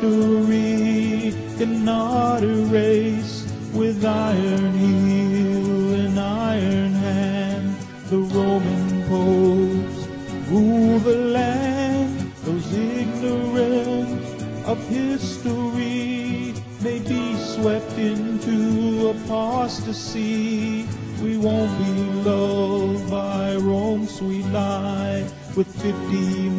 history cannot erase with iron heel and iron hand. The Roman popes rule the land, those ignorant of history may be swept into apostasy. We won't be loved by Rome's sweet lie with 50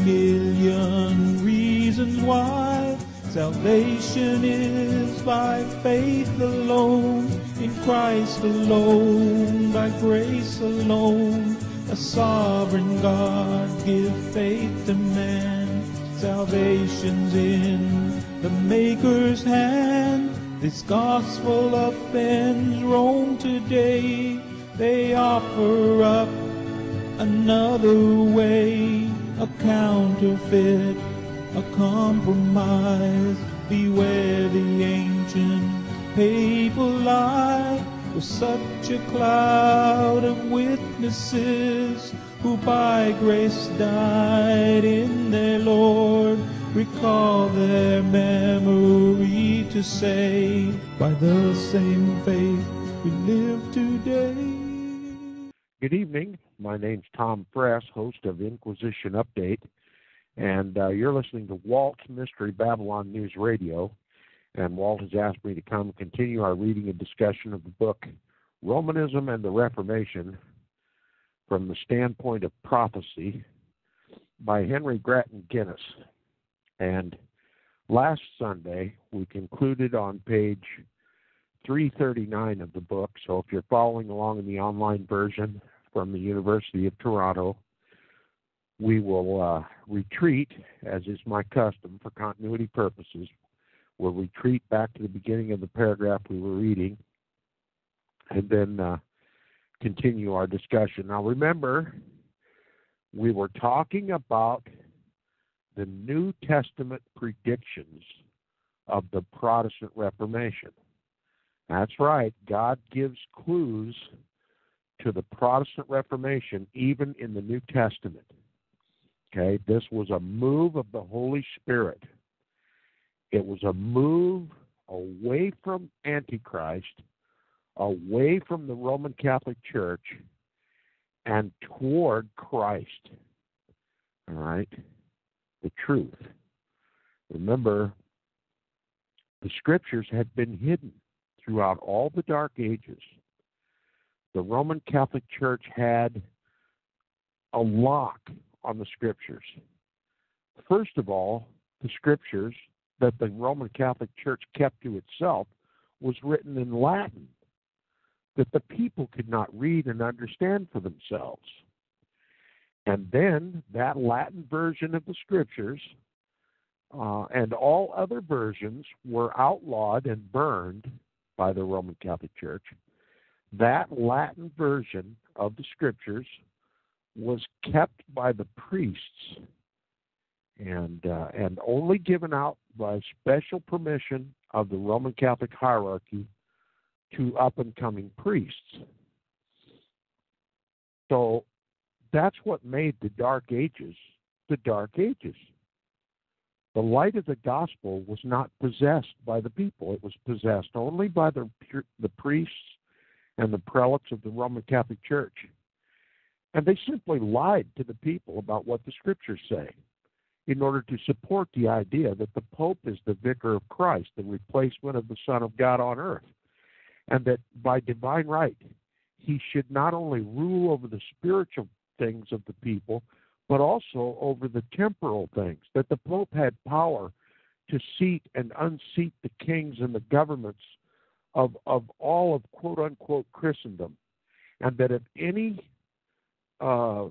million reasons why. Salvation is by faith alone, in Christ alone, by grace alone. A sovereign God give faith to man. Salvation's in the Maker's hand. This gospel offends Rome today. They offer up another way, a counterfeit, a compromise. Beware the ancient papal lie with such a cloud of witnesses who by grace died in their Lord. Recall their memory to say, by the same faith we live today. Good evening. My name's Tom Friess, host of Inquisition Update, and uh, you're listening to Walt's Mystery Babylon News Radio. And Walt has asked me to come and continue our reading and discussion of the book Romanism and the Reformation from the Standpoint of Prophecy by Henry Grattan Guinness. And last Sunday, we concluded on page 339 of the book. So if you're following along in the online version, from the University of Toronto. We will uh, retreat, as is my custom for continuity purposes. We'll retreat back to the beginning of the paragraph we were reading and then uh, continue our discussion. Now, remember, we were talking about the New Testament predictions of the Protestant Reformation. That's right, God gives clues to the Protestant Reformation, even in the New Testament. Okay, this was a move of the Holy Spirit. It was a move away from Antichrist, away from the Roman Catholic Church, and toward Christ. All right, the truth. Remember, the scriptures had been hidden throughout all the dark ages the Roman Catholic Church had a lock on the scriptures. First of all, the scriptures that the Roman Catholic Church kept to itself was written in Latin that the people could not read and understand for themselves. And then that Latin version of the scriptures uh, and all other versions were outlawed and burned by the Roman Catholic Church that Latin version of the scriptures was kept by the priests and uh, and only given out by special permission of the Roman Catholic hierarchy to up and coming priests. So that's what made the Dark Ages the Dark Ages. The light of the gospel was not possessed by the people; it was possessed only by the the priests and the prelates of the Roman Catholic Church. And they simply lied to the people about what the scriptures say in order to support the idea that the Pope is the vicar of Christ, the replacement of the Son of God on earth, and that by divine right, he should not only rule over the spiritual things of the people, but also over the temporal things, that the Pope had power to seat and unseat the kings and the governments of, of all of quote unquote Christendom, and that if any uh,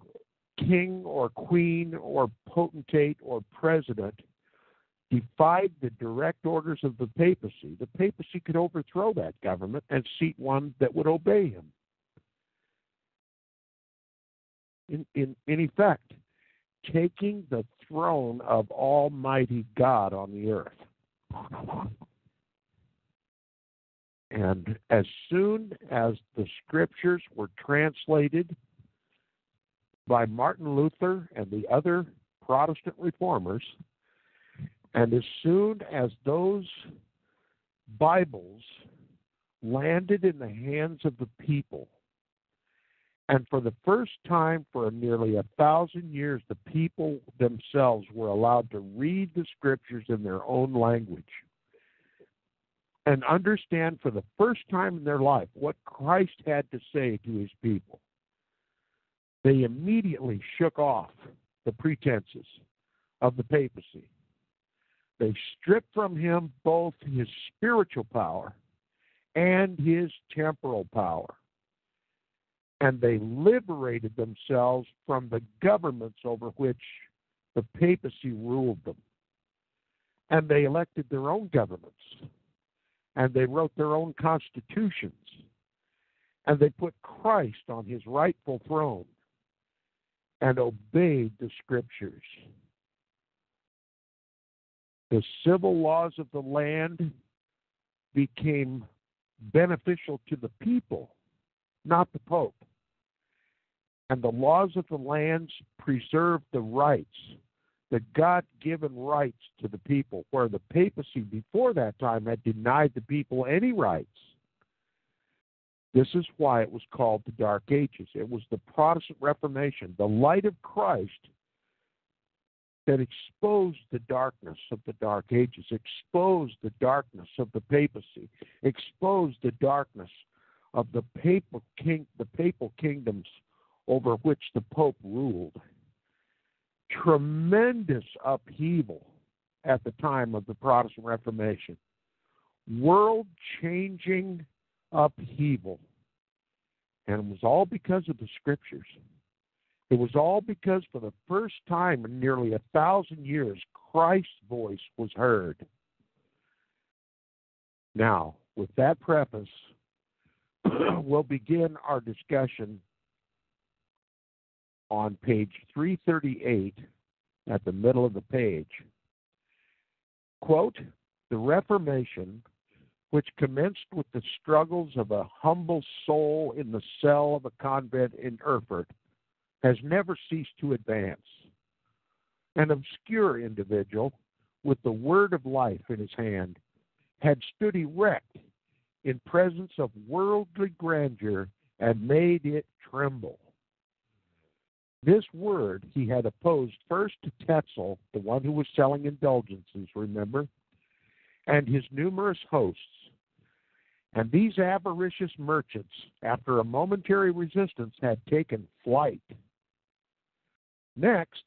king or queen or potentate or president defied the direct orders of the papacy, the papacy could overthrow that government and seat one that would obey him. In, in, in effect, taking the throne of Almighty God on the earth. And as soon as the scriptures were translated by Martin Luther and the other Protestant reformers, and as soon as those Bibles landed in the hands of the people, and for the first time for nearly a thousand years, the people themselves were allowed to read the scriptures in their own language and understand for the first time in their life what Christ had to say to his people. They immediately shook off the pretenses of the papacy. They stripped from him both his spiritual power and his temporal power. And they liberated themselves from the governments over which the papacy ruled them. And they elected their own governments and they wrote their own constitutions, and they put Christ on his rightful throne and obeyed the scriptures. The civil laws of the land became beneficial to the people, not the Pope. And the laws of the lands preserved the rights the God given rights to the people, where the papacy before that time had denied the people any rights. This is why it was called the Dark Ages. It was the Protestant Reformation, the light of Christ that exposed the darkness of the Dark Ages, exposed the darkness of the papacy, exposed the darkness of the papal king, the papal kingdoms over which the Pope ruled tremendous upheaval at the time of the Protestant Reformation. World changing upheaval. And it was all because of the scriptures. It was all because for the first time in nearly a thousand years, Christ's voice was heard. Now, with that preface, we'll begin our discussion on page 338 at the middle of the page. Quote, the Reformation, which commenced with the struggles of a humble soul in the cell of a convent in Erfurt, has never ceased to advance. An obscure individual with the word of life in his hand had stood erect in presence of worldly grandeur and made it tremble. This word he had opposed first to Tetzel, the one who was selling indulgences, remember, and his numerous hosts. And these avaricious merchants, after a momentary resistance, had taken flight. Next,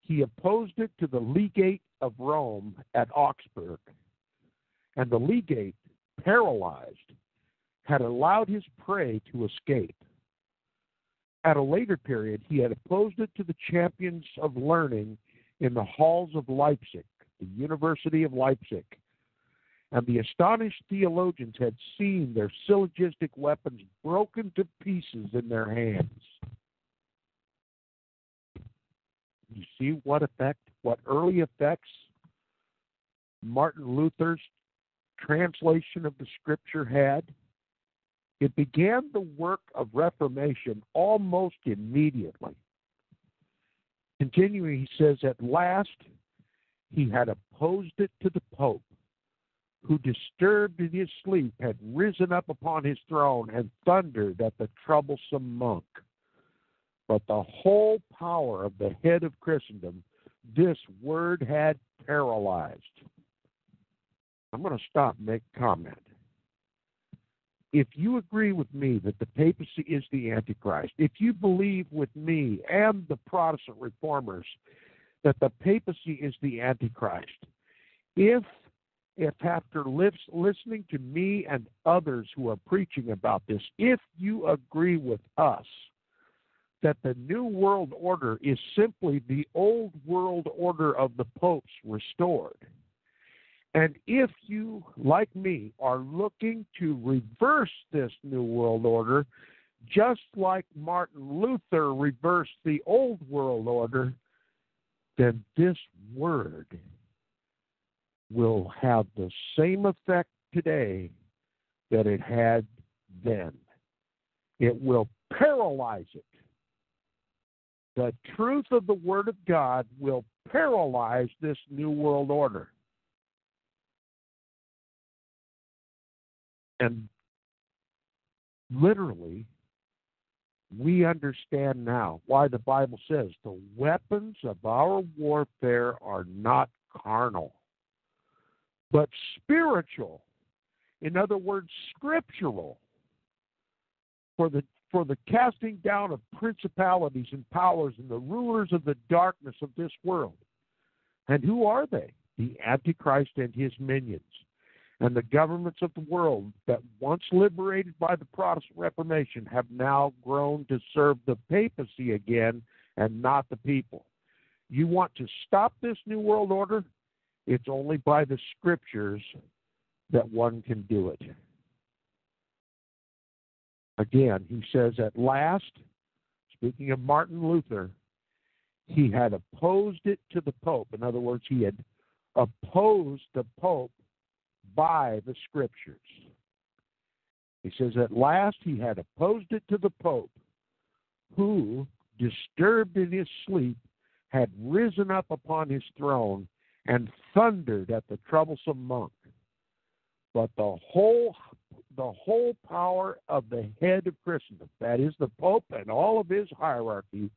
he opposed it to the legate of Rome at Augsburg. And the legate, paralyzed, had allowed his prey to escape. At a later period, he had opposed it to the champions of learning in the halls of Leipzig, the University of Leipzig. And the astonished theologians had seen their syllogistic weapons broken to pieces in their hands. You see what effect, what early effects Martin Luther's translation of the scripture had? It began the work of reformation almost immediately. Continuing, he says, At last he had opposed it to the Pope, who, disturbed in his sleep, had risen up upon his throne and thundered at the troublesome monk. But the whole power of the head of Christendom, this word had paralyzed. I'm going to stop and make comment if you agree with me that the papacy is the Antichrist, if you believe with me and the Protestant reformers that the papacy is the Antichrist, if if after listening to me and others who are preaching about this, if you agree with us that the New World Order is simply the old world order of the popes restored, And if you, like me, are looking to reverse this New World Order, just like Martin Luther reversed the Old World Order, then this word will have the same effect today that it had then. It will paralyze it. The truth of the Word of God will paralyze this New World Order. And literally, we understand now why the Bible says the weapons of our warfare are not carnal, but spiritual. In other words, scriptural. For the for the casting down of principalities and powers and the rulers of the darkness of this world. And who are they? The Antichrist and his minions and the governments of the world that once liberated by the Protestant Reformation have now grown to serve the papacy again and not the people. You want to stop this New World Order? It's only by the scriptures that one can do it. Again, he says, at last, speaking of Martin Luther, he had opposed it to the Pope. In other words, he had opposed the Pope by the scriptures. He says, At last he had opposed it to the Pope, who, disturbed in his sleep, had risen up upon his throne and thundered at the troublesome monk. But the whole the whole power of the head of Christendom, that is the Pope and all of his hierarchy,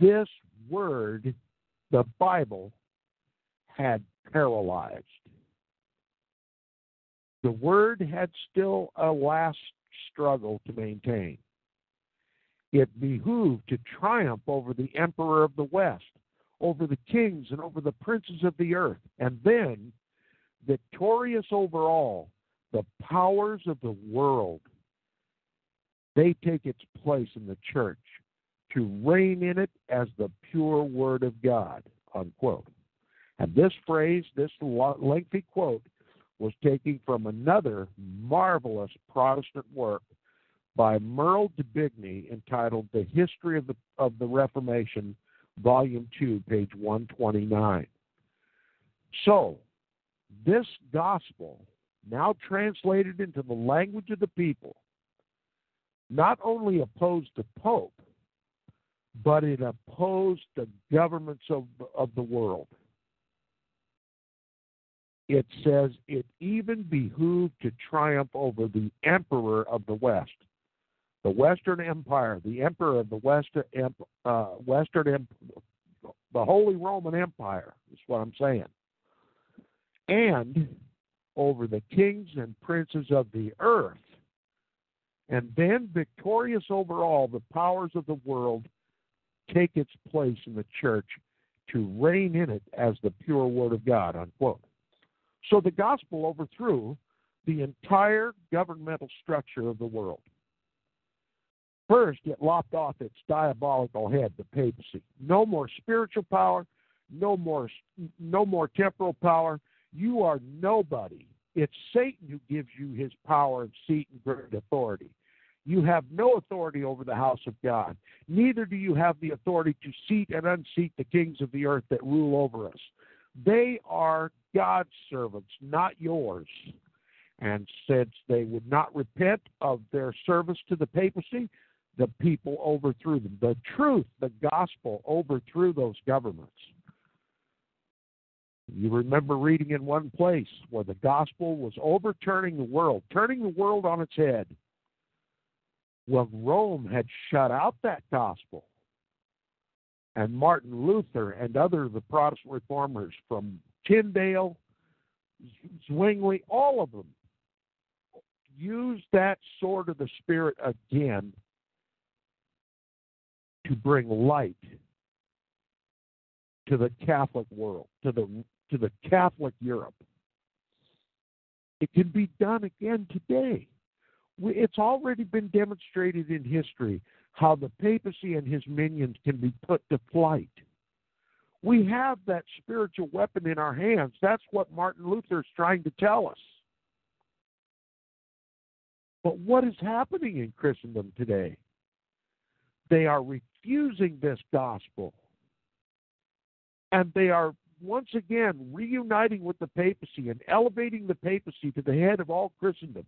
this word, the Bible, had paralyzed. The word had still a last struggle to maintain. It behooved to triumph over the emperor of the West, over the kings and over the princes of the earth, and then, victorious over all, the powers of the world, they take its place in the church to reign in it as the pure word of God, unquote. And this phrase, this lengthy quote, was taken from another marvelous Protestant work by Merle d'Aubigné entitled The History of the, of the Reformation, Volume 2, page 129. So, this gospel, now translated into the language of the people, not only opposed the Pope, but it opposed the governments of, of the world it says it even behooved to triumph over the emperor of the West, the Western Empire, the emperor of the West, uh, Western, the Holy Roman Empire is what I'm saying, and over the kings and princes of the earth, and then victorious over all the powers of the world, take its place in the church to reign in it as the pure word of God. Unquote. So the gospel overthrew the entire governmental structure of the world. First, it lopped off its diabolical head, the papacy. No more spiritual power, no more, no more temporal power. You are nobody. It's Satan who gives you his power and seat and great authority. You have no authority over the house of God. Neither do you have the authority to seat and unseat the kings of the earth that rule over us. They are God's servants, not yours. And since they would not repent of their service to the papacy, the people overthrew them. The truth, the gospel, overthrew those governments. You remember reading in one place where the gospel was overturning the world, turning the world on its head. Well, Rome had shut out that gospel. And Martin Luther and other of the Protestant reformers from Tyndale, Zwingli, all of them used that sword of the Spirit again to bring light to the Catholic world, to the to the Catholic Europe. It can be done again today. It's already been demonstrated in history how the papacy and his minions can be put to flight. We have that spiritual weapon in our hands. That's what Martin Luther is trying to tell us. But what is happening in Christendom today? They are refusing this gospel. And they are once again reuniting with the papacy and elevating the papacy to the head of all Christendom.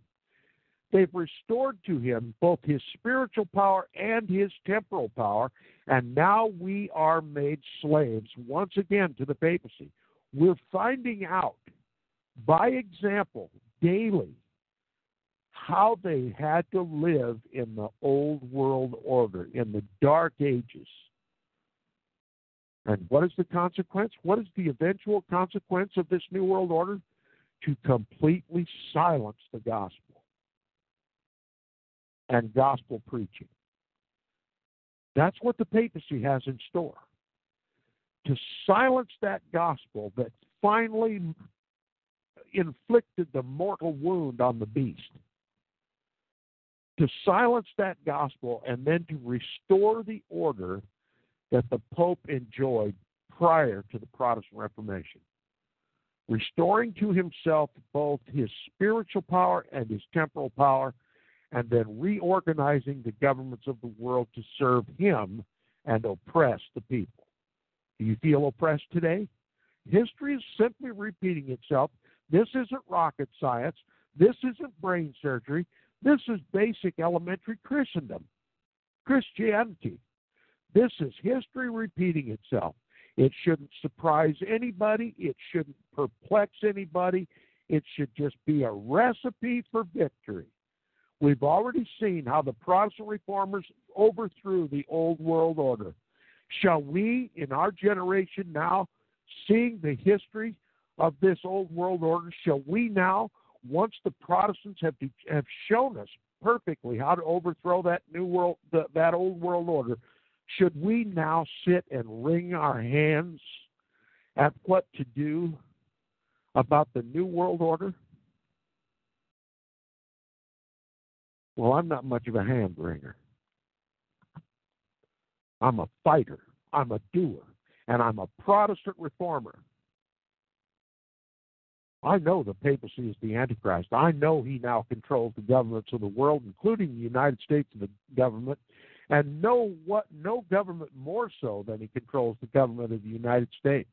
They've restored to him both his spiritual power and his temporal power, and now we are made slaves once again to the papacy. We're finding out by example daily how they had to live in the old world order, in the dark ages. And what is the consequence? What is the eventual consequence of this New World Order? To completely silence the gospel and gospel preaching. That's what the papacy has in store. To silence that gospel that finally inflicted the mortal wound on the beast. To silence that gospel and then to restore the order that the Pope enjoyed prior to the Protestant Reformation, restoring to himself both his spiritual power and his temporal power, and then reorganizing the governments of the world to serve him and oppress the people. Do you feel oppressed today? History is simply repeating itself. This isn't rocket science. This isn't brain surgery. This is basic elementary Christendom, Christianity. This is history repeating itself. It shouldn't surprise anybody. It shouldn't perplex anybody. It should just be a recipe for victory. We've already seen how the Protestant reformers overthrew the old world order. Shall we, in our generation now, seeing the history of this old world order, shall we now, once the Protestants have, have shown us perfectly how to overthrow that new world, the, that old world order, should we now sit and wring our hands at what to do about the New World Order? Well, I'm not much of a hand wringer. I'm a fighter, I'm a doer, and I'm a Protestant reformer. I know the papacy is the Antichrist. I know he now controls the governments of the world, including the United States and the government, and no what no government more so than he controls the government of the United States.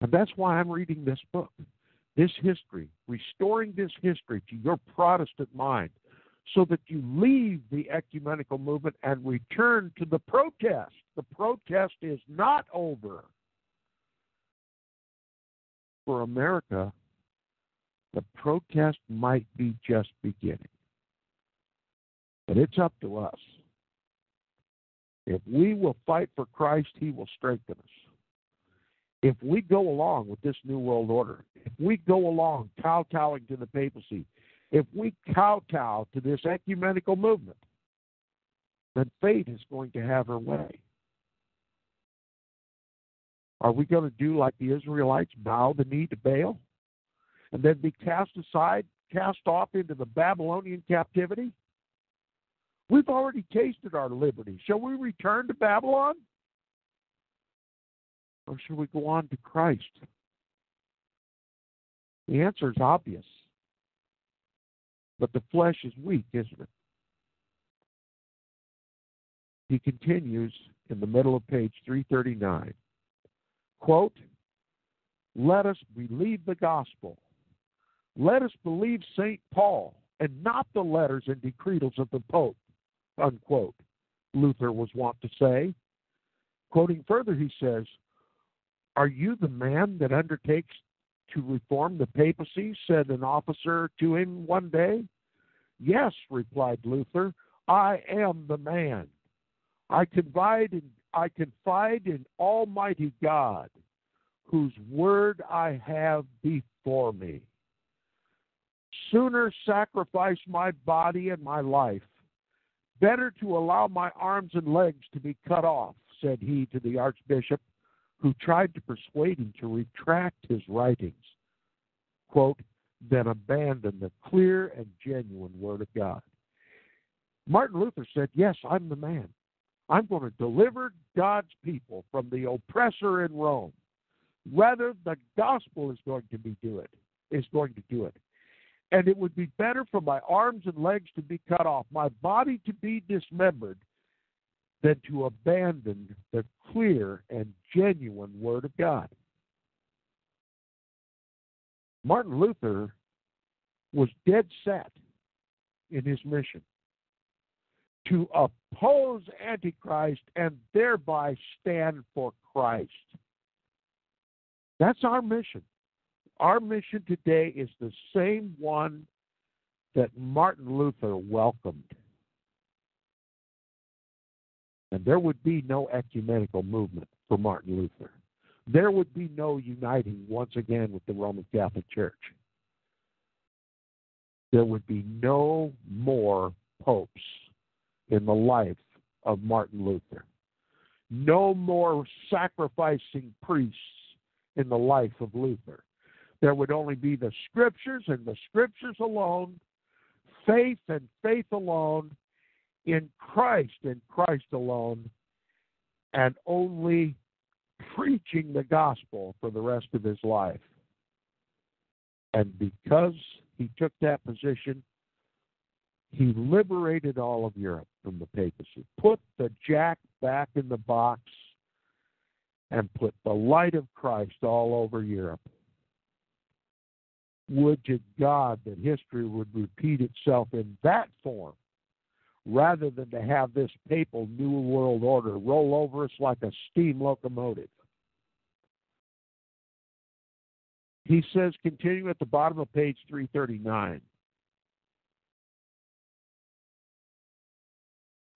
And that's why I'm reading this book, this history, restoring this history to your Protestant mind, so that you leave the ecumenical movement and return to the protest. The protest is not over. For America, the protest might be just beginning. But it's up to us. If we will fight for Christ, He will strengthen us. If we go along with this New World Order, if we go along kowtowing to the papacy, if we kowtow to this ecumenical movement, then fate is going to have her way. Are we going to do like the Israelites, bow the knee to Baal, and then be cast aside, cast off into the Babylonian captivity? We've already tasted our liberty. Shall we return to Babylon? Or shall we go on to Christ? The answer is obvious. But the flesh is weak, isn't it? He continues in the middle of page 339. Quote, let us believe the gospel. Let us believe St. Paul and not the letters and decretals of the Pope unquote, Luther was wont to say. Quoting further, he says, Are you the man that undertakes to reform the papacy? said an officer to him one day. Yes, replied Luther, I am the man. I confide in, I confide in Almighty God, whose word I have before me. Sooner sacrifice my body and my life Better to allow my arms and legs to be cut off, said he to the archbishop, who tried to persuade him to retract his writings, quote, than abandon the clear and genuine Word of God. Martin Luther said, Yes, I'm the man. I'm going to deliver God's people from the oppressor in Rome. Rather, the gospel is going to be do it. Is going to do it. And it would be better for my arms and legs to be cut off, my body to be dismembered, than to abandon the clear and genuine Word of God. Martin Luther was dead set in his mission to oppose Antichrist and thereby stand for Christ. That's our mission. Our mission today is the same one that Martin Luther welcomed. And there would be no ecumenical movement for Martin Luther. There would be no uniting once again with the Roman Catholic Church. There would be no more popes in the life of Martin Luther. No more sacrificing priests in the life of Luther. There would only be the scriptures and the scriptures alone, faith and faith alone, in Christ and Christ alone, and only preaching the gospel for the rest of his life. And because he took that position, he liberated all of Europe from the papacy, put the jack back in the box, and put the light of Christ all over Europe. Would to God that history would repeat itself in that form rather than to have this papal New World Order roll over us like a steam locomotive. He says, continuing at the bottom of page 339.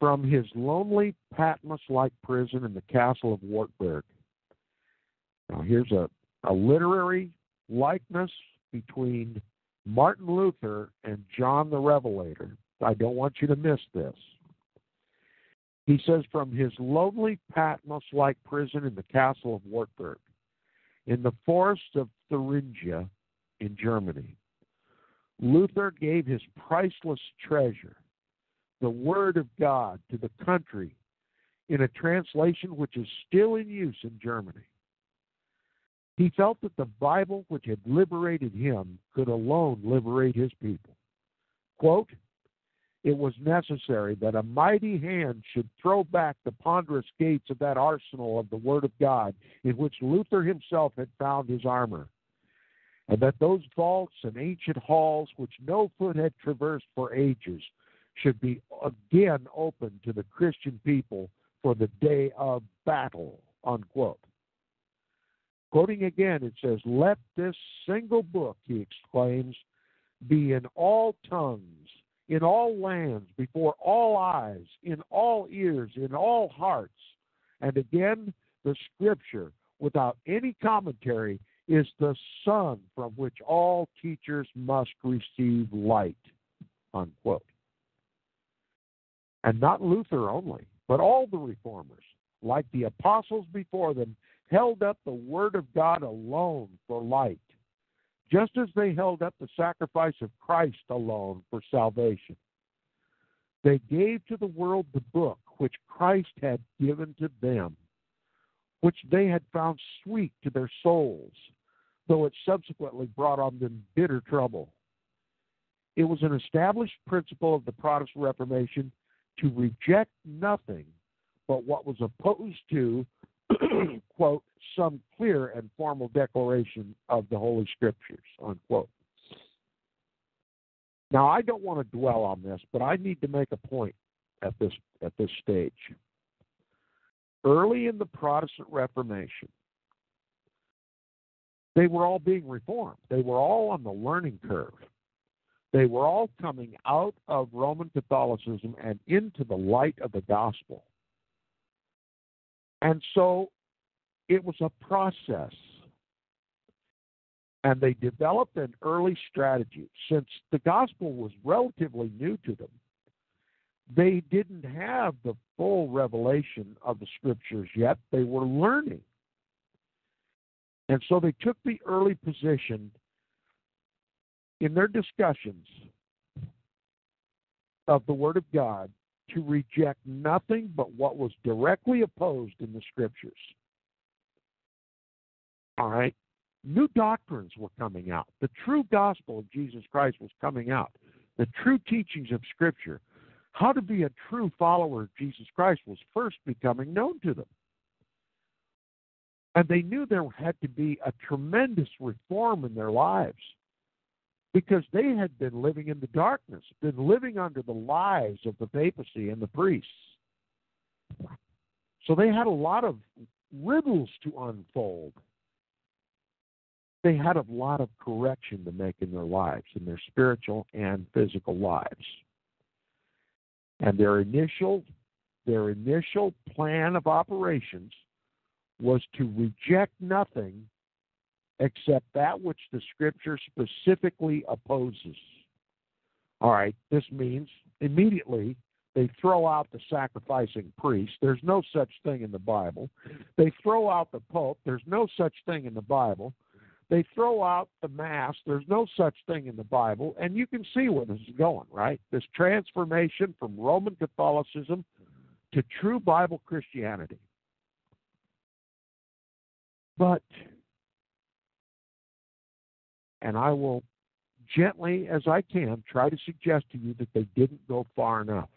From his lonely Patmos like prison in the castle of Wartburg. Now, here's a, a literary likeness between Martin Luther and John the Revelator. I don't want you to miss this. He says, from his lonely Patmos like prison in the castle of Wartburg, in the forests of Thuringia in Germany, Luther gave his priceless treasure, the Word of God, to the country in a translation which is still in use in Germany. He felt that the Bible, which had liberated him, could alone liberate his people. Quote, it was necessary that a mighty hand should throw back the ponderous gates of that arsenal of the Word of God in which Luther himself had found his armor, and that those vaults and ancient halls which no foot had traversed for ages should be again opened to the Christian people for the day of battle. Unquote. Quoting again, it says, Let this single book, he exclaims, be in all tongues in all lands, before all eyes, in all ears, in all hearts. And again, the scripture, without any commentary, is the sun from which all teachers must receive light. Unquote. And not Luther only, but all the reformers, like the apostles before them, held up the word of God alone for light just as they held up the sacrifice of Christ alone for salvation. They gave to the world the book which Christ had given to them, which they had found sweet to their souls, though it subsequently brought on them bitter trouble. It was an established principle of the Protestant Reformation to reject nothing but what was opposed to quote, some clear and formal declaration of the Holy Scriptures, unquote. Now, I don't want to dwell on this, but I need to make a point at this at this stage. Early in the Protestant Reformation, they were all being reformed. They were all on the learning curve. They were all coming out of Roman Catholicism and into the light of the gospel. And so it was a process. And they developed an early strategy. Since the gospel was relatively new to them, they didn't have the full revelation of the scriptures yet. They were learning. And so they took the early position in their discussions of the Word of God to reject nothing but what was directly opposed in the scriptures. All right? New doctrines were coming out. The true gospel of Jesus Christ was coming out. The true teachings of Scripture. How to be a true follower of Jesus Christ was first becoming known to them. And they knew there had to be a tremendous reform in their lives because they had been living in the darkness, been living under the lies of the papacy and the priests. So they had a lot of riddles to unfold. They had a lot of correction to make in their lives, in their spiritual and physical lives. And their initial their initial plan of operations was to reject nothing except that which the scripture specifically opposes. All right, this means immediately they throw out the sacrificing priest. There's no such thing in the Bible. They throw out the pope. There's no such thing in the Bible. They throw out the mass. There's no such thing in the Bible. And you can see where this is going, right? This transformation from Roman Catholicism to true Bible Christianity. But and I will gently as I can try to suggest to you that they didn't go far enough.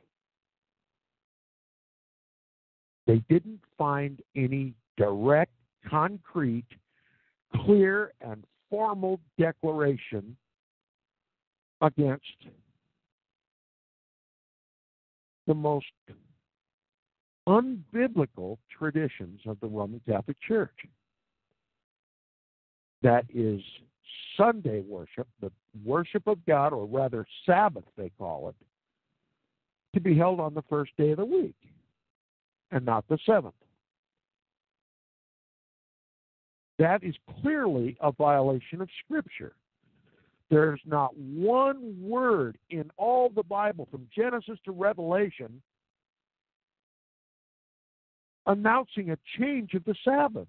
They didn't find any direct, concrete, clear, and formal declaration against the most unbiblical traditions of the Roman Catholic Church. That is Sunday worship, the worship of God, or rather Sabbath, they call it, to be held on the first day of the week and not the seventh. That is clearly a violation of Scripture. There's not one word in all the Bible, from Genesis to Revelation, announcing a change of the Sabbath.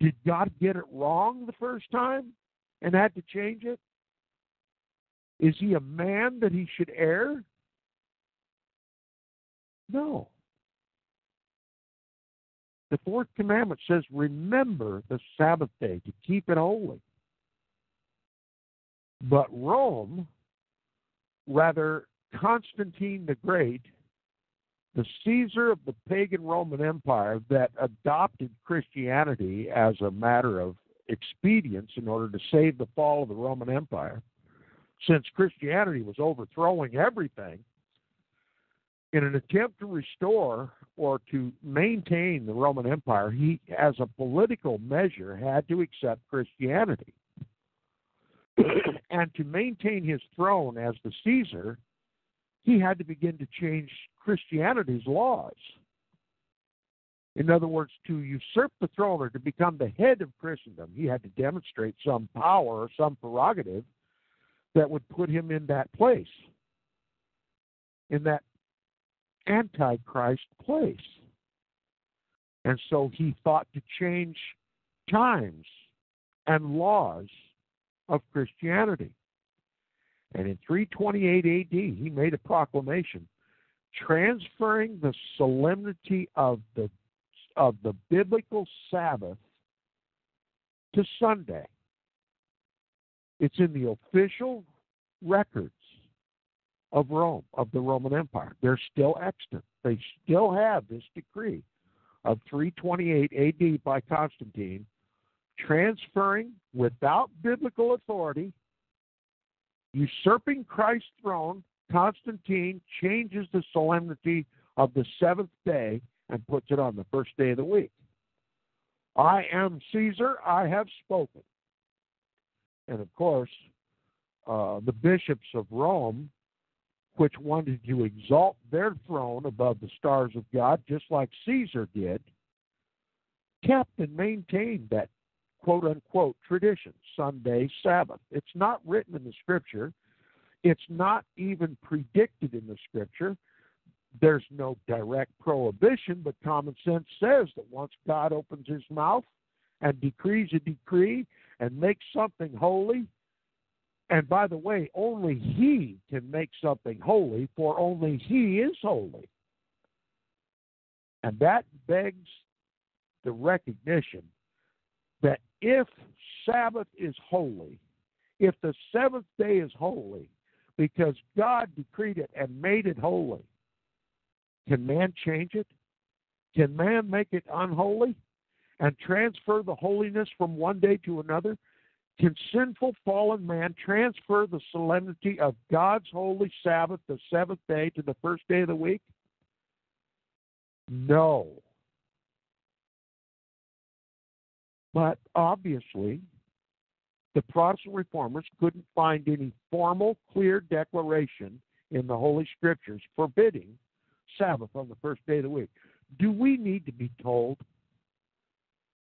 Did God get it wrong the first time? And had to change it? Is he a man that he should err? No. The fourth commandment says, Remember the Sabbath day to keep it holy. But Rome, rather Constantine the Great, the Caesar of the pagan Roman Empire that adopted Christianity as a matter of expedience in order to save the fall of the Roman Empire, since Christianity was overthrowing everything, in an attempt to restore or to maintain the Roman Empire, he, as a political measure, had to accept Christianity. and to maintain his throne as the Caesar, he had to begin to change Christianity's laws. In other words, to usurp the throne or to become the head of Christendom, he had to demonstrate some power or some prerogative that would put him in that place, in that antichrist place. And so he thought to change times and laws of Christianity. And in 328 AD, he made a proclamation transferring the solemnity of the of the biblical Sabbath to Sunday. It's in the official records of Rome, of the Roman Empire. They're still extant. They still have this decree of 328 AD by Constantine, transferring without biblical authority, usurping Christ's throne. Constantine changes the solemnity of the seventh day and puts it on the first day of the week. I am Caesar, I have spoken. And of course, uh, the bishops of Rome, which wanted to exalt their throne above the stars of God, just like Caesar did, kept and maintained that quote unquote tradition, Sunday Sabbath. It's not written in the scripture, it's not even predicted in the scripture there's no direct prohibition, but common sense says that once God opens his mouth and decrees a decree and makes something holy, and by the way, only he can make something holy, for only he is holy. And that begs the recognition that if Sabbath is holy, if the seventh day is holy, because God decreed it and made it holy, can man change it? Can man make it unholy and transfer the holiness from one day to another? Can sinful fallen man transfer the solemnity of God's holy Sabbath, the seventh day, to the first day of the week? No. But obviously, the Protestant reformers couldn't find any formal, clear declaration in the Holy Scriptures forbidding Sabbath on the first day of the week. Do we need to be told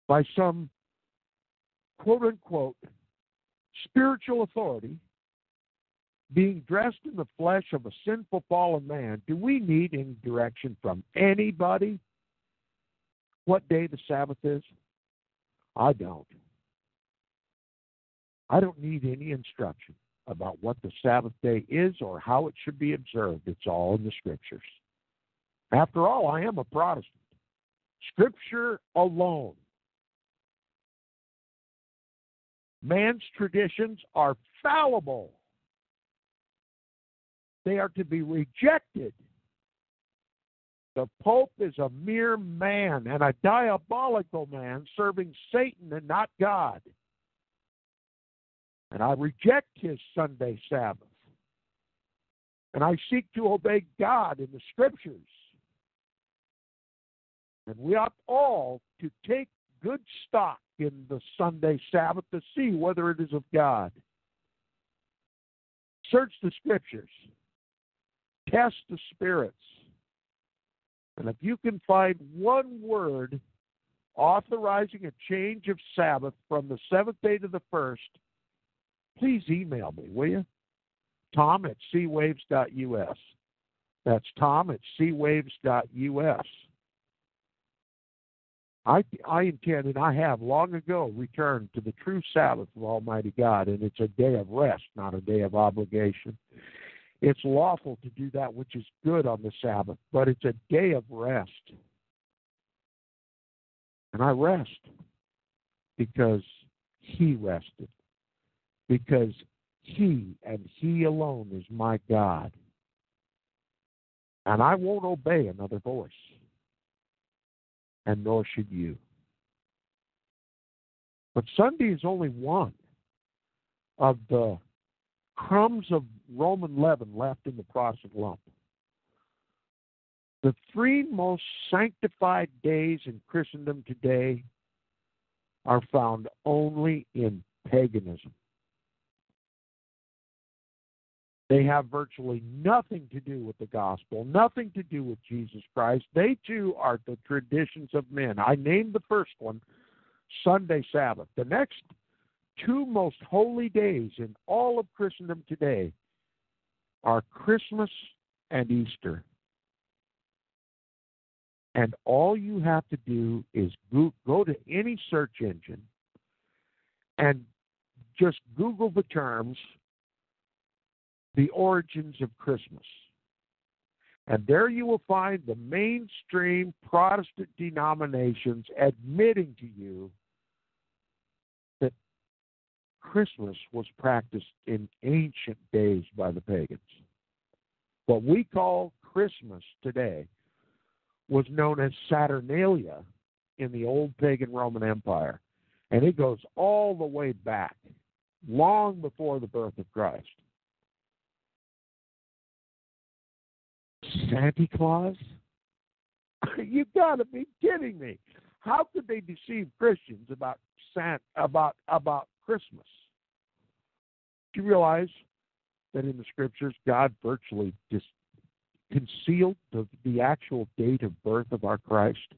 by some quote unquote spiritual authority being dressed in the flesh of a sinful fallen man, do we need any direction from anybody what day the Sabbath is? I don't. I don't need any instruction about what the Sabbath day is or how it should be observed. It's all in the Scriptures. After all, I am a Protestant. Scripture alone. Man's traditions are fallible. They are to be rejected. The Pope is a mere man and a diabolical man serving Satan and not God. And I reject his Sunday Sabbath. And I seek to obey God in the Scriptures. And we ought all to take good stock in the Sunday Sabbath to see whether it is of God. Search the Scriptures, test the spirits. And if you can find one word authorizing a change of Sabbath from the seventh day to the first, please email me, will you? Tom at seawaves.us. That's Tom at seawaves.us. I, I intend and I have long ago returned to the true Sabbath of Almighty God, and it's a day of rest, not a day of obligation. It's lawful to do that which is good on the Sabbath, but it's a day of rest. And I rest because He rested, because He and He alone is my God. And I won't obey another voice and nor should you. But Sunday is only one of the crumbs of Roman leaven left in the Protestant lump. The three most sanctified days in Christendom today are found only in paganism. They have virtually nothing to do with the gospel, nothing to do with Jesus Christ. They too are the traditions of men. I named the first one Sunday Sabbath. The next two most holy days in all of Christendom today are Christmas and Easter. And all you have to do is go to any search engine and just Google the terms the origins of Christmas. And there you will find the mainstream Protestant denominations admitting to you that Christmas was practiced in ancient days by the pagans. What we call Christmas today was known as Saturnalia in the old pagan Roman Empire. And it goes all the way back, long before the birth of Christ. Santa Claus? you gotta be kidding me. How could they deceive Christians about Santa, about about Christmas? Do you realize that in the scriptures God virtually just concealed the, the actual date of birth of our Christ?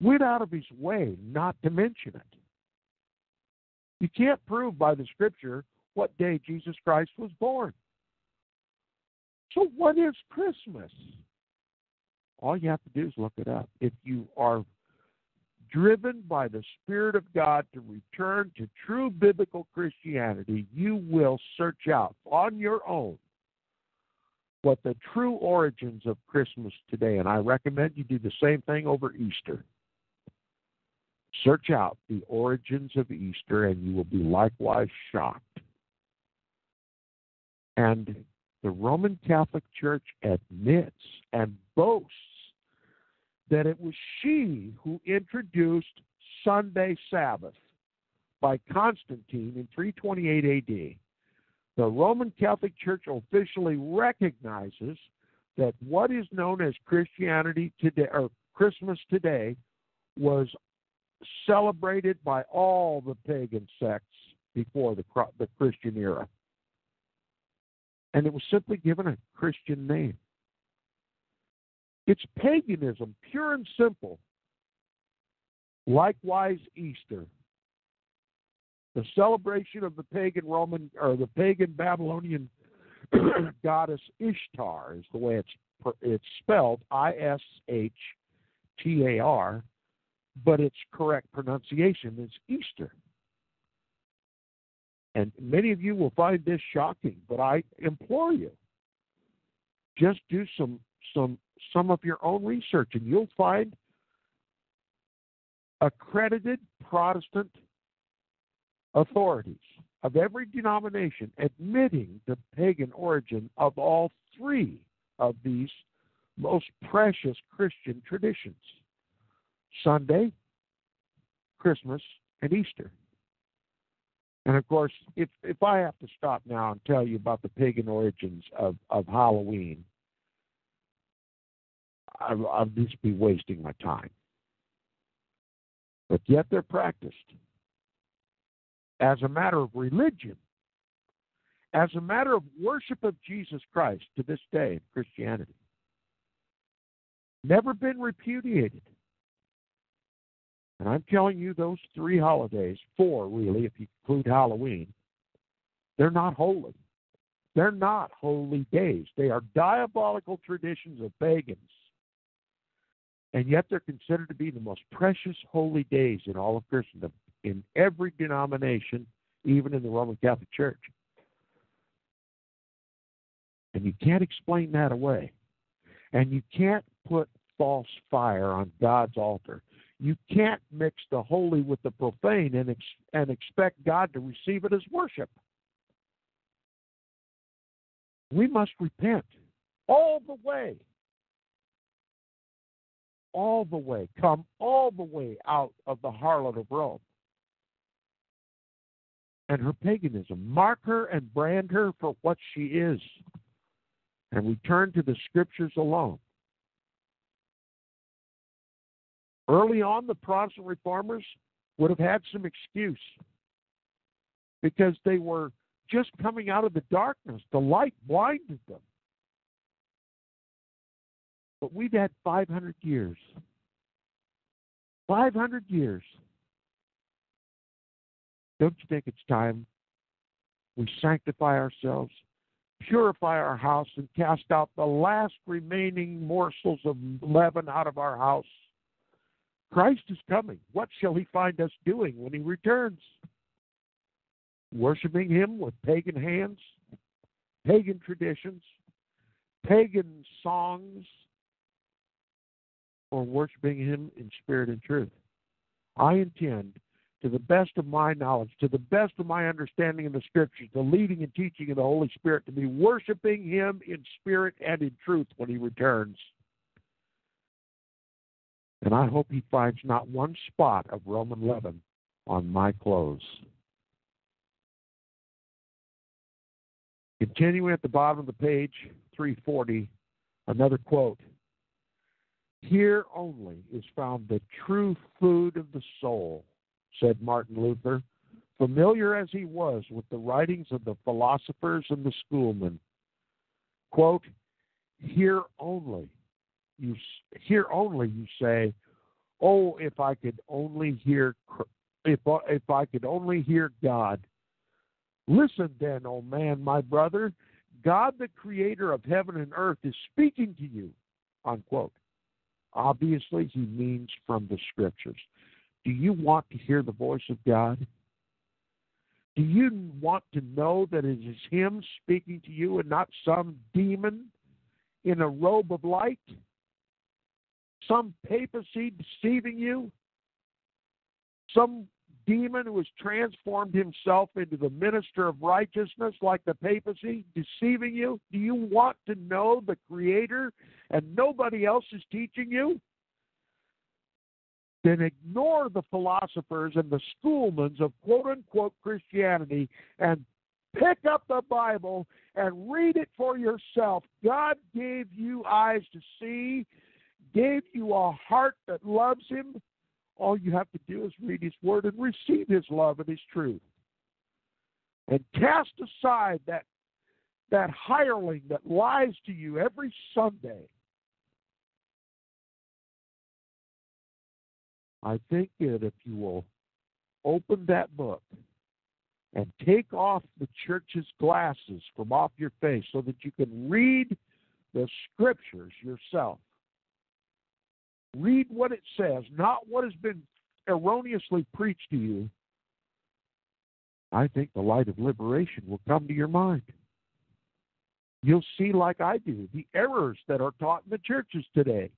Went out of his way not to mention it. You can't prove by the scripture what day Jesus Christ was born. So, what is Christmas? All you have to do is look it up. If you are driven by the Spirit of God to return to true biblical Christianity, you will search out on your own what the true origins of Christmas today, and I recommend you do the same thing over Easter. Search out the origins of Easter, and you will be likewise shocked. And the Roman Catholic Church admits and boasts that it was she who introduced Sunday Sabbath by Constantine in 328 AD. The Roman Catholic Church officially recognizes that what is known as Christianity today or Christmas today was celebrated by all the pagan sects before the, the Christian era. And it was simply given a Christian name. It's paganism, pure and simple. Likewise, Easter. The celebration of the pagan Roman or the pagan Babylonian goddess Ishtar is the way it's it's spelled I S H T A R, but its correct pronunciation is Easter. And many of you will find this shocking, but I implore you just do some some some of your own research, and you'll find accredited Protestant authorities of every denomination admitting the pagan origin of all three of these most precious Christian traditions Sunday, Christmas, and Easter. And of course, if if I have to stop now and tell you about the pagan origins of, of Halloween, I'll, I'll just be wasting my time. But yet they're practiced as a matter of religion, as a matter of worship of Jesus Christ to this day in Christianity. Never been repudiated. And I'm telling you, those three holidays, four really, if you include Halloween, they're not holy. They're not holy days. They are diabolical traditions of pagans and yet they're considered to be the most precious holy days in all of Christendom, in every denomination, even in the Roman Catholic Church. And you can't explain that away. And you can't put false fire on God's altar. You can't mix the holy with the profane and, ex- and expect God to receive it as worship. We must repent all the way all the way, come all the way out of the harlot of Rome and her paganism. Mark her and brand her for what she is. And we turn to the scriptures alone. Early on, the Protestant reformers would have had some excuse because they were just coming out of the darkness. The light blinded them. But we've had 500 years. 500 years. Don't you think it's time we sanctify ourselves, purify our house, and cast out the last remaining morsels of leaven out of our house? Christ is coming. What shall he find us doing when he returns? Worshipping him with pagan hands, pagan traditions, pagan songs, or worshiping Him in spirit and truth. I intend, to the best of my knowledge, to the best of my understanding of the Scriptures, the leading and teaching of the Holy Spirit, to be worshiping Him in spirit and in truth when He returns. And I hope He finds not one spot of Roman leaven on my clothes. Continuing at the bottom of the page, 340, another quote. Here only is found the true food of the soul, said Martin Luther, familiar as he was with the writings of the philosophers and the schoolmen. Quote, here only you here only you say, "Oh, if I could only hear if uh, if I could only hear God." Listen then, O oh man, my brother, God the creator of heaven and earth is speaking to you. Unquote. Obviously, he means from the scriptures. Do you want to hear the voice of God? Do you want to know that it is Him speaking to you and not some demon in a robe of light? Some papacy deceiving you? Some demon who has transformed himself into the minister of righteousness like the papacy deceiving you? Do you want to know the Creator and nobody else is teaching you? Then ignore the philosophers and the schoolmen of quote unquote Christianity and pick up the Bible and read it for yourself. God gave you eyes to see, gave you a heart that loves Him. All you have to do is read His Word and receive His love and His truth. And cast aside that, that hireling that lies to you every Sunday. I think that if you will open that book and take off the church's glasses from off your face so that you can read the scriptures yourself. Read what it says, not what has been erroneously preached to you. I think the light of liberation will come to your mind. You'll see, like I do, the errors that are taught in the churches today.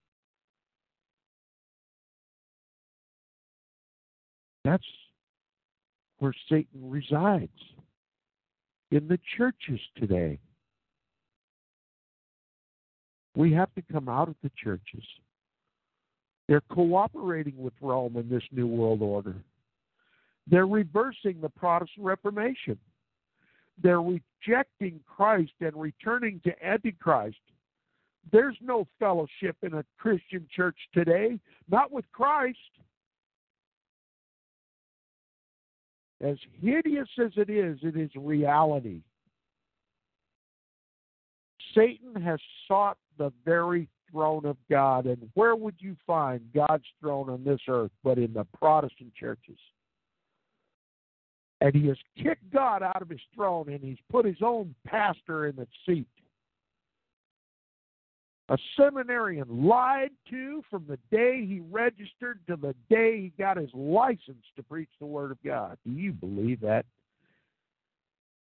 That's where Satan resides in the churches today. We have to come out of the churches. They're cooperating with Rome in this New World Order. They're reversing the Protestant Reformation. They're rejecting Christ and returning to Antichrist. There's no fellowship in a Christian church today, not with Christ. As hideous as it is, it is reality. Satan has sought the very throne of God. And where would you find God's throne on this earth but in the Protestant churches? And he has kicked God out of his throne and he's put his own pastor in the seat a seminarian lied to from the day he registered to the day he got his license to preach the Word of God. Do you believe that?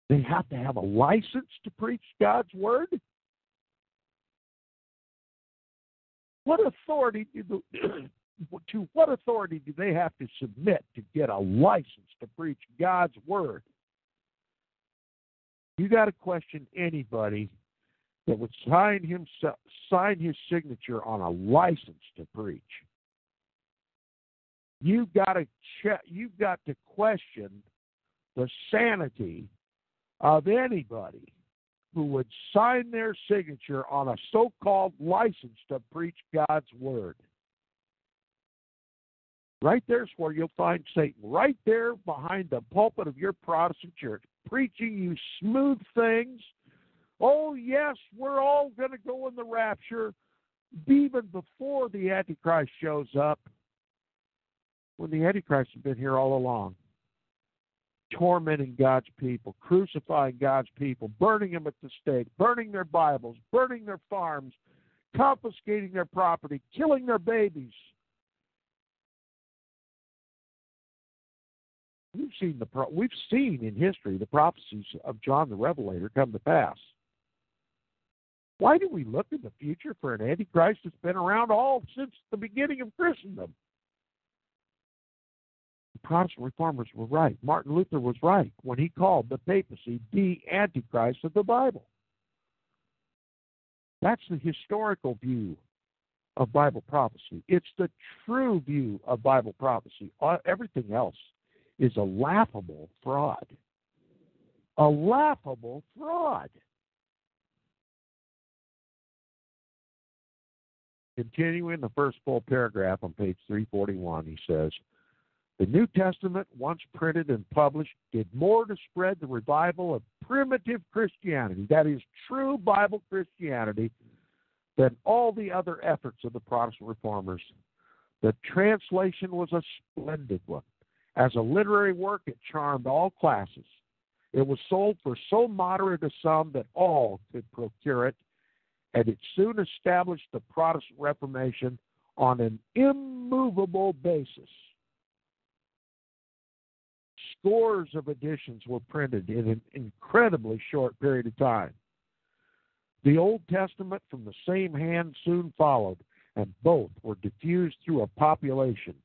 They have to have a license to preach God's Word? What authority do the, to what authority do they have to submit to get a license to preach God's Word? You got to question anybody that would sign himself sign his signature on a license to preach. You've got to check, you've got to question the sanity of anybody who would sign their signature on a so-called license to preach God's word. Right there's where you'll find Satan, right there behind the pulpit of your Protestant church, preaching you smooth things Oh, yes, we're all going to go in the rapture even before the Antichrist shows up. When the Antichrist has been here all along, tormenting God's people, crucifying God's people, burning them at the stake, burning their Bibles, burning their farms, confiscating their property, killing their babies. We've seen the we've seen in history the prophecies of John the Revelator come to pass. Why do we look in the future for an Antichrist that's been around all since the beginning of Christendom? Protestant reformers were right. Martin Luther was right when he called the papacy the Antichrist of the Bible. That's the historical view of Bible prophecy. It's the true view of Bible prophecy. Uh, everything else is a laughable fraud. A laughable fraud. Continuing the first full paragraph on page 341, he says, The New Testament, once printed and published, did more to spread the revival of primitive Christianity, that is, true Bible Christianity, than all the other efforts of the Protestant reformers. The translation was a splendid one. As a literary work, it charmed all classes. It was sold for so moderate a sum that all could procure it and it soon established the Protestant Reformation on an immovable basis. Scores of editions were printed in an incredibly short period of time. The Old Testament from the same hand soon followed, and both were diffused through a population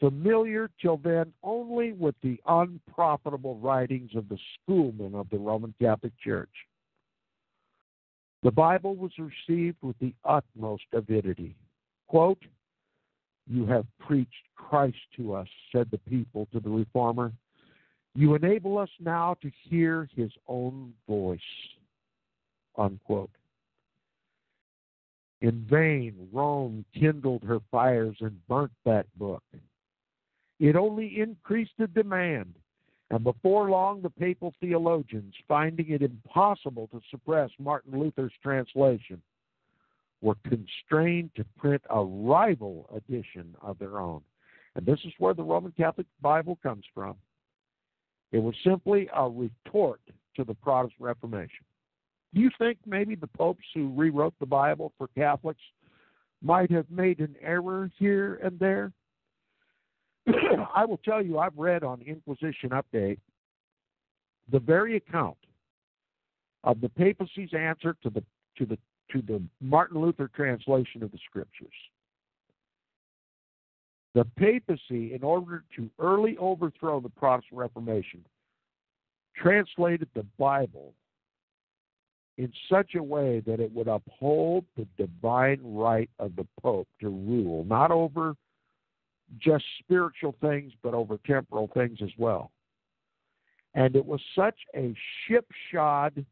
familiar till then only with the unprofitable writings of the schoolmen of the Roman Catholic Church. The Bible was received with the utmost avidity. Quote, You have preached Christ to us, said the people to the reformer. You enable us now to hear his own voice. Unquote. In vain, Rome kindled her fires and burnt that book. It only increased the demand, and before long, the papal theologians, finding it impossible to suppress Martin Luther's translation, were constrained to print a rival edition of their own. And this is where the Roman Catholic Bible comes from. It was simply a retort to the Protestant Reformation. Do you think maybe the popes who rewrote the Bible for Catholics might have made an error here and there? I will tell you, I've read on Inquisition Update the very account of the papacy's answer to the to the to the Martin Luther translation of the scriptures. The papacy, in order to early overthrow the Protestant Reformation, translated the Bible in such a way that it would uphold the divine right of the Pope to rule, not over just spiritual things, but over temporal things as well. And it was such a shipshod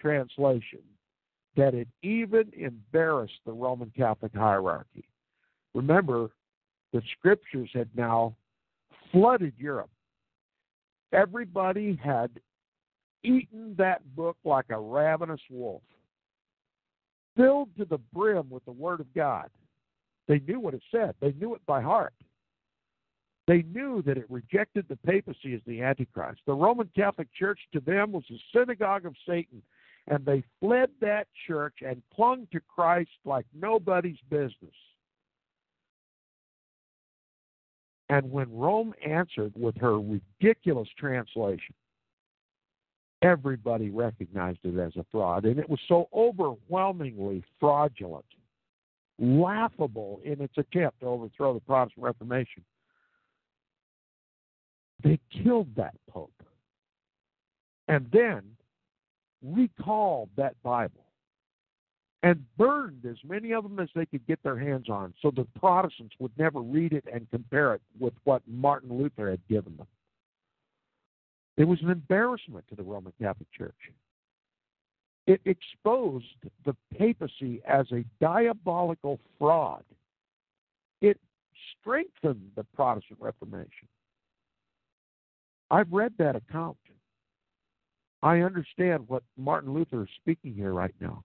translation that it even embarrassed the Roman Catholic hierarchy. Remember, the scriptures had now flooded Europe. Everybody had eaten that book like a ravenous wolf, filled to the brim with the Word of God. They knew what it said, they knew it by heart. They knew that it rejected the papacy as the Antichrist. The Roman Catholic Church to them was the synagogue of Satan, and they fled that church and clung to Christ like nobody's business. And when Rome answered with her ridiculous translation, everybody recognized it as a fraud, and it was so overwhelmingly fraudulent, laughable in its attempt to overthrow the Protestant Reformation they killed that pope and then recalled that Bible and burned as many of them as they could get their hands on so the Protestants would never read it and compare it with what Martin Luther had given them. It was an embarrassment to the Roman Catholic Church. It exposed the papacy as a diabolical fraud. It strengthened the Protestant Reformation. I've read that account. I understand what Martin Luther is speaking here right now.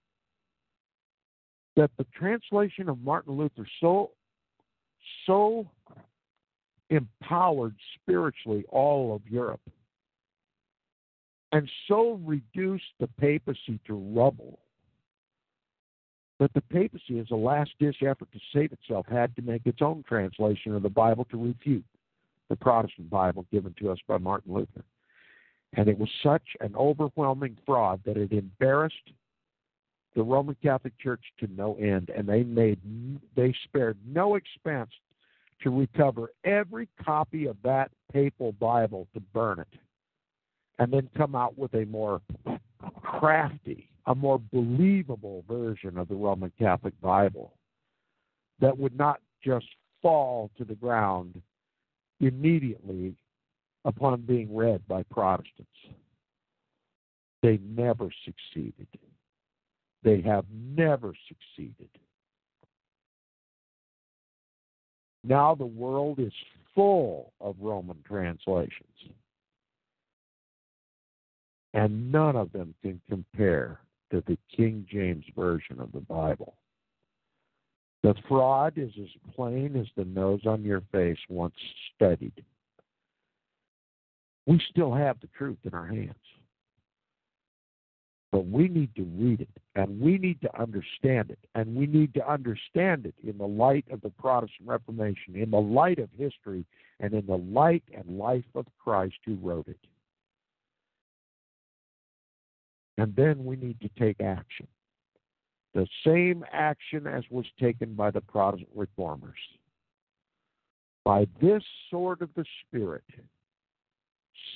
That the translation of Martin Luther so so empowered spiritually all of Europe and so reduced the papacy to rubble that the papacy, as a last ditch effort to save itself, had to make its own translation of the Bible to refute the Protestant Bible given to us by Martin Luther. And it was such an overwhelming fraud that it embarrassed the Roman Catholic Church to no end, and they made they spared no expense to recover every copy of that papal Bible to burn it, and then come out with a more crafty, a more believable version of the Roman Catholic Bible that would not just fall to the ground immediately upon being read by Protestants. They never succeeded. They have never succeeded. Now the world is full of Roman translations. And none of them can compare to the King James Version of the Bible. The fraud is as plain as the nose on your face once studied. We still have the truth in our hands. But we need to read it and we need to understand it. And we need to understand it in the light of the Protestant Reformation, in the light of history, and in the light and life of Christ who wrote it. And then we need to take action. the same action as was taken by the Protestant reformers. By this sword of the Spirit,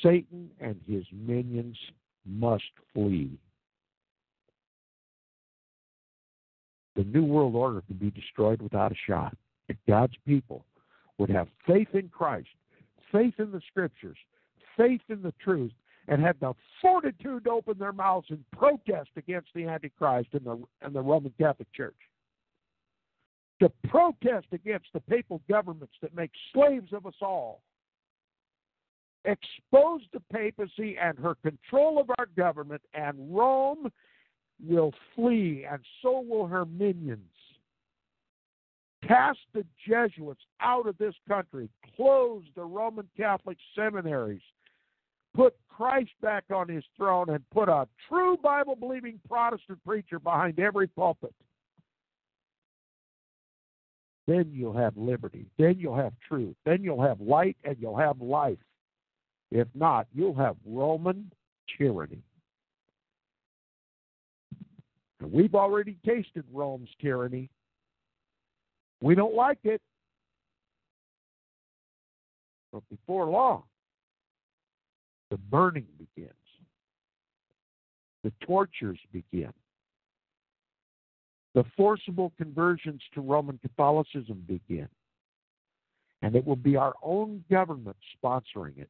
Satan and his minions must flee. The New World Order could be destroyed without a shot if God's people would have faith in Christ, faith in the Scriptures, faith in the truth, and had the fortitude to open their mouths and protest against the Antichrist and the, and the Roman Catholic Church. To protest against the papal governments that make slaves of us all. Expose the papacy and her control of our government, and Rome will flee, and so will her minions. Cast the Jesuits out of this country, close the Roman Catholic seminaries, put Christ back on his throne and put a true Bible believing Protestant preacher behind every pulpit. Then you'll have liberty. Then you'll have truth. Then you'll have light and you'll have life. If not, you'll have Roman tyranny. And we've already tasted Rome's tyranny. We don't like it. But before long, the burning begins. The tortures begin. The forcible conversions to Roman Catholicism begin. And it will be our own government sponsoring it.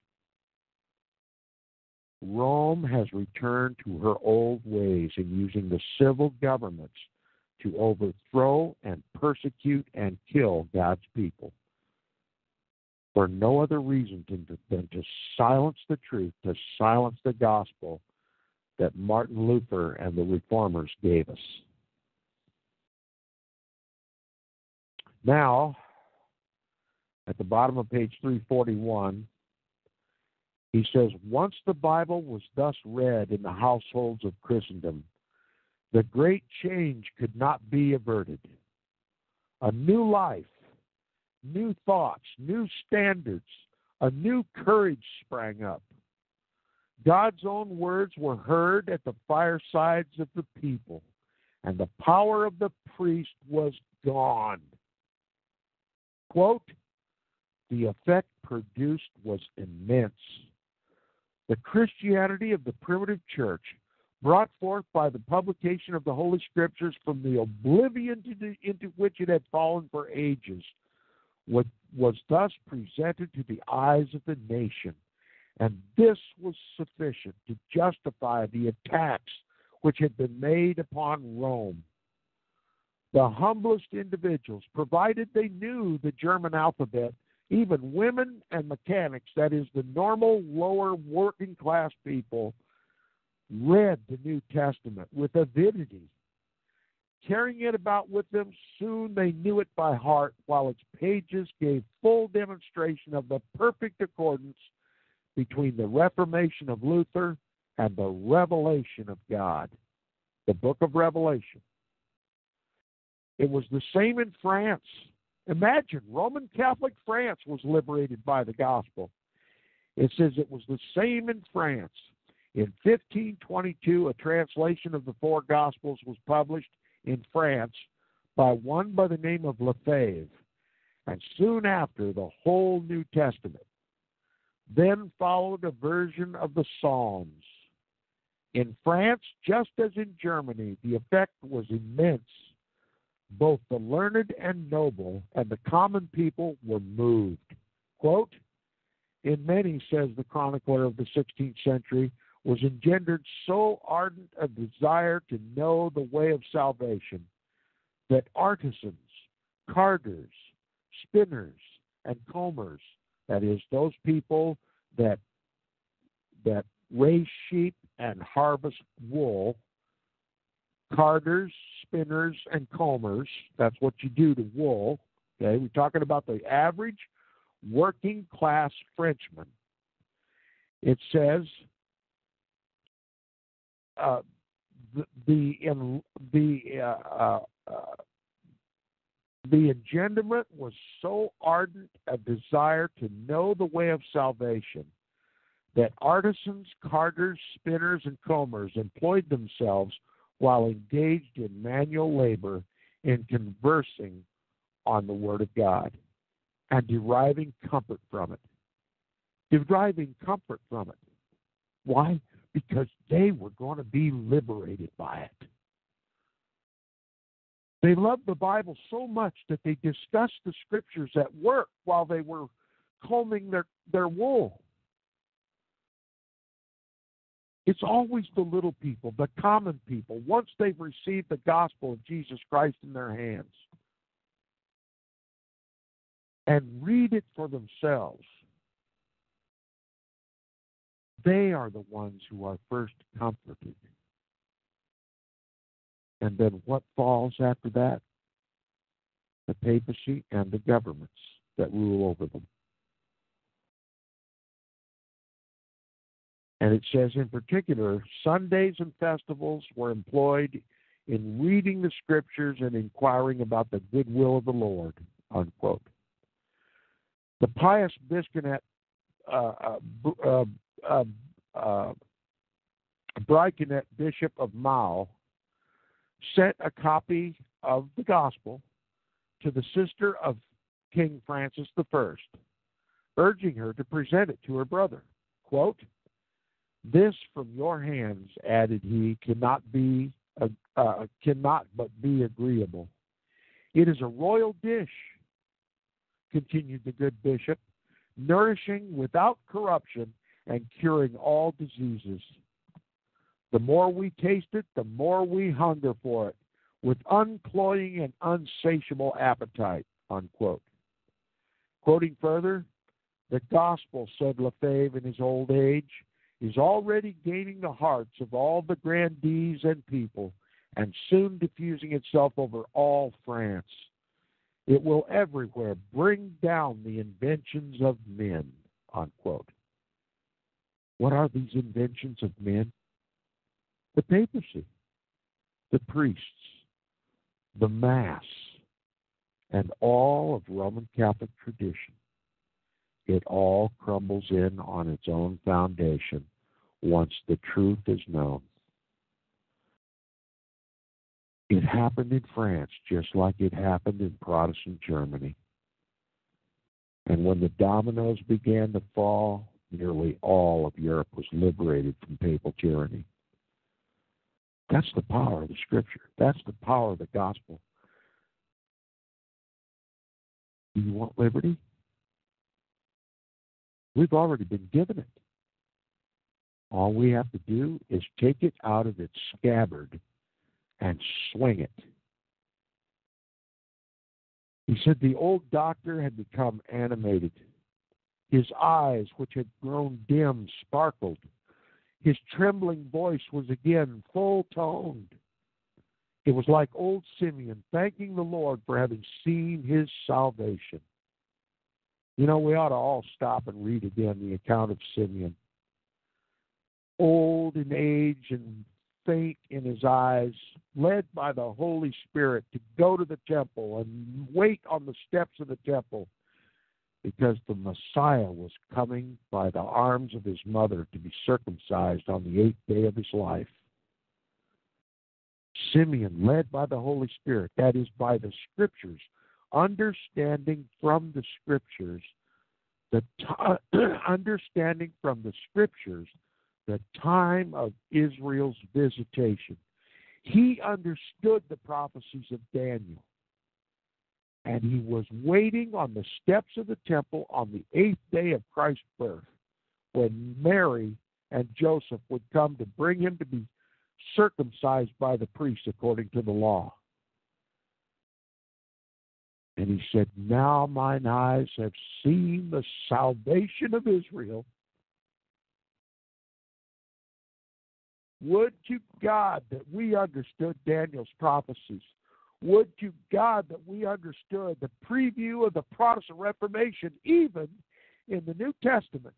Rome has returned to her old ways in using the civil governments to overthrow and persecute and kill God's people for no other reason than to, silence the truth, to silence the gospel that Martin Luther and the reformers gave us. Now, at the bottom of page 341, he says, Once the Bible was thus read in the households of Christendom, the great change could not be averted. A new life new thoughts, new standards, a new courage sprang up. God's own words were heard at the firesides of the people, and the power of the priest was gone. Quote, the effect produced was immense. The Christianity of the primitive church, brought forth by the publication of the Holy Scriptures from the oblivion into which it had fallen for ages, was, was thus presented to the eyes of the nation, and this was sufficient to justify the attacks which had been made upon Rome. The humblest individuals, provided they knew the German alphabet, even women and mechanics, that is, the normal lower working class people, read the New Testament with avidity Carrying it about with them, soon they knew it by heart, while its pages gave full demonstration of the perfect accordance between the Reformation of Luther and the revelation of God, the book of Revelation. It was the same in France. Imagine Roman Catholic France was liberated by the gospel. It says it was the same in France. In 1522, a translation of the four Gospels was published in France by one by the name of Lefebvre, and soon after the whole New Testament. Then followed a version of the Psalms. In France, just as in Germany, the effect was immense. Both the learned and noble and the common people were moved. Quote, in many, says the chronicler of the 16th century, was engendered so ardent a desire to know the way of salvation that artisans, carders, spinners, and combers, that is, those people that that raise sheep and harvest wool, carders, spinners, and combers, that's what you do to wool. Okay, we're talking about the average working class Frenchman. It says uh, the the the uh, uh, the engenderment was so ardent a desire to know the way of salvation that artisans, carters, spinners, and combers employed themselves while engaged in manual labor in conversing on the Word of God and deriving comfort from it. Deriving comfort from it. Why? Because they were going to be liberated by it. They loved the Bible so much that they discussed the scriptures at work while they were combing their, their wool. It's always the little people, the common people, once they've received the gospel of Jesus Christ in their hands and read it for themselves. They are the ones who are first comforted. And then what falls after that? The papacy and the governments that rule over them. And it says in particular, Sundays and festivals were employed in reading the scriptures and inquiring about the goodwill of the Lord, unquote. The pious Bisconet uh, uh, uh, uh, Bishop of Meaux sent a copy of the gospel to the sister of King Francis I, urging her to present it to her brother. Quote, this from your hands, added he, cannot be uh, uh, cannot but be agreeable. It is a royal dish, continued the good bishop, nourishing without corruption and curing all diseases. The more we taste it, the more we hunger for it, with uncloying and unsatiable appetite. Unquote. Quoting further, the gospel, said Lefebvre in his old age, is already gaining the hearts of all the grandees and people, and soon diffusing itself over all France. It will everywhere bring down the inventions of men. Unquote. What are these inventions of men? The papacy, the priests, the Mass, and all of Roman Catholic tradition it all crumbles in on its own foundation once the truth is known. It happened in France just like it happened in Protestant Germany. And when the dominoes began to fall, nearly all of Europe was liberated from papal tyranny. That's the power of the scripture. That's the power of the gospel. Do you want liberty? We've already been given it. All we have to do is take it out of its scabbard and swing it. He said the old doctor had become animated. His eyes, which had grown dim, sparkled. His trembling voice was again full toned. It was like old Simeon thanking the Lord for having seen his salvation. You know, we ought to all stop and read again the account of Simeon. Old in age and faint in his eyes, led by the Holy Spirit to go to the temple and wait on the steps of the temple because the Messiah was coming by the arms of his mother to be circumcised on the eighth day of his life. Simeon, led by the Holy Spirit, that is, by the Scriptures, understanding from the scriptures the t- understanding from the scriptures the time of Israel's visitation. He understood the prophecies of Daniel. And he was waiting on the steps of the temple on the eighth day of Christ's birth when Mary and Joseph would come to bring him to be circumcised by the priest according to the law. And he said, Now mine eyes have seen the salvation of Israel. Would to God that we understood Daniel's prophecies. Would to God that we understood the preview of the Protestant Reformation, even in the New Testament.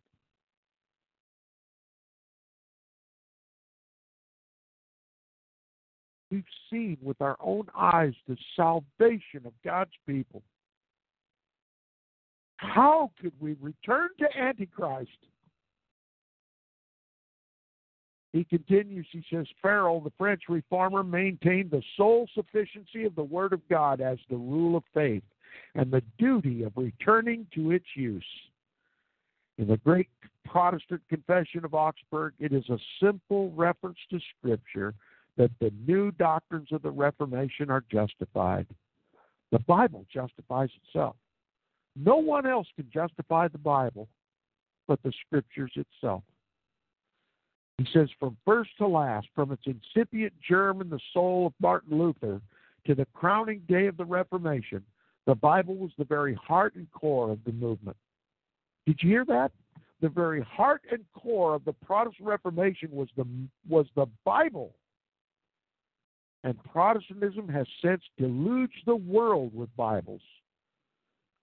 We've seen with our own eyes the salvation of God's people. How could we return to Antichrist he continues, he says, Farel, the French reformer, maintained the sole sufficiency of the Word of God as the rule of faith and the duty of returning to its use. In the great Protestant Confession of Augsburg, it is a simple reference to Scripture that the new doctrines of the Reformation are justified. The Bible justifies itself. No one else can justify the Bible but the Scriptures itself. He says, from first to last, from its incipient germ in the soul of Martin Luther to the crowning day of the Reformation, the Bible was the very heart and core of the movement. Did you hear that? The very heart and core of the Protestant Reformation was the was the Bible. And Protestantism has since deluged the world with Bibles.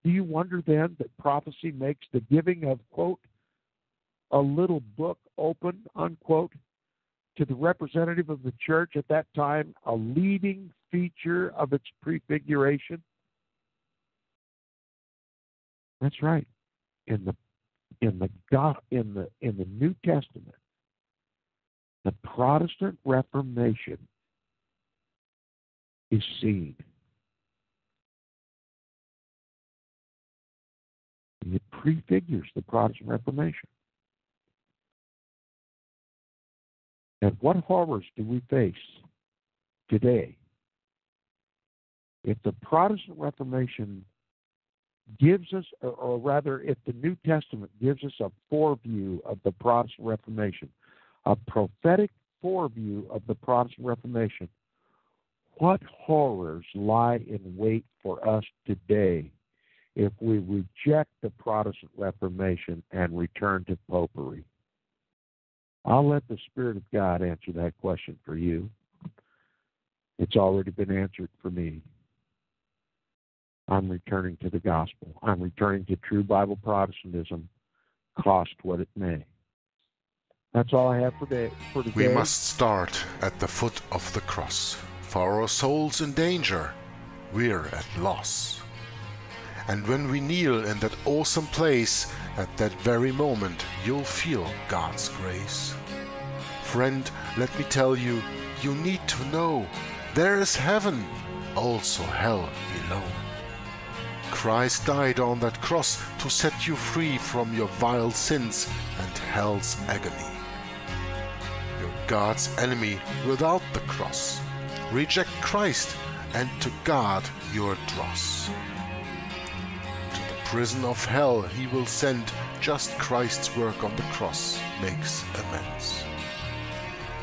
Do you wonder then that prophecy makes the giving of, quote, a little book open, unquote, to the representative of the church at that time a leading feature of its prefiguration? That's right. In the in the God in the in the New Testament, the Protestant Reformation is seen. It prefigures the Protestant Reformation. And what horrors do we face today? If the Protestant Reformation gives us, or rather, if the New Testament gives us a foreview of the Protestant Reformation, a prophetic foreview of the Protestant Reformation, what horrors lie in wait for us today if we reject the Protestant Reformation and return to popery? I'll let the Spirit of God answer that question for you. It's already been answered for me. I'm returning to the gospel. I'm returning to true Bible Protestantism, cost what it may. That's all I have for, day, for today. We must start at the foot of the cross. For our souls in danger, we're at loss. And when we kneel in that awesome place, at that very moment, you'll feel God's grace. Friend, let me tell you, you need to know there is heaven, also hell below. Christ died on that cross to set you free from your vile sins and hell's agony. You're God's enemy without the cross. Reject Christ, and to God dross. To the prison of hell he will send, just Christ's work on the cross makes amends.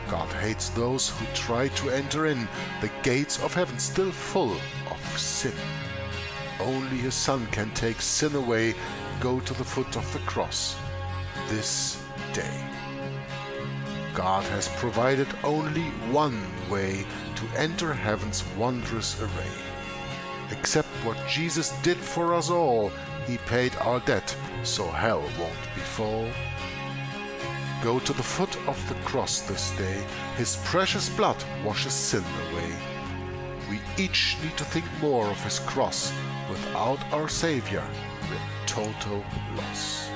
God hates those who try to enter in, the gates of heaven still full of sin. Only his Son can take sin away, go to the foot of the cross this day. God has provided only one way to enter heaven's wondrous array. Accept what Jesus did for us all he paid our debt, so hell won't befall. Go to the foot of the cross this day, His precious blood washes sin away. We each need to think more of His cross. Without our Savior, we're total loss.